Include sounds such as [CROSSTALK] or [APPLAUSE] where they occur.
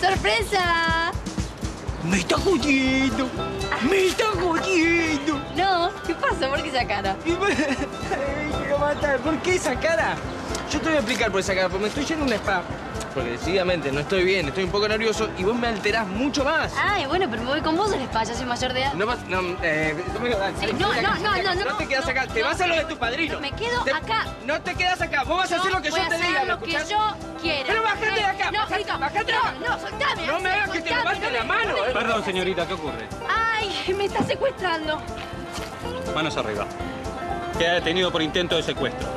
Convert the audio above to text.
¡Sorpresa! ¡Me está jodiendo! ¡Me está jodiendo! No, ¿qué pasa? ¿Por qué esa cara? [LAUGHS] ¿Por qué esa cara? Yo te voy a explicar por esa cara, porque me estoy yendo a un spa. Porque decididamente no estoy bien, estoy un poco nervioso y vos me alterás mucho más. Ay, bueno, pero me voy con vos al spa, ya soy mayor de edad. No no, eh, no, no, no, no, no, te quedas acá, te vas a lo de tu padrino. Me quedo acá. No te quedas acá, vos vas a hacer lo que yo te diga, ¿me lo que yo quiera. Pero bajate de acá, No. No, no, soltame. No me hagas que te levante no la mano, no me- eh. Perdón, señorita, ¿qué ocurre? Ay, me está secuestrando. Manos arriba. Queda detenido por intento de secuestro.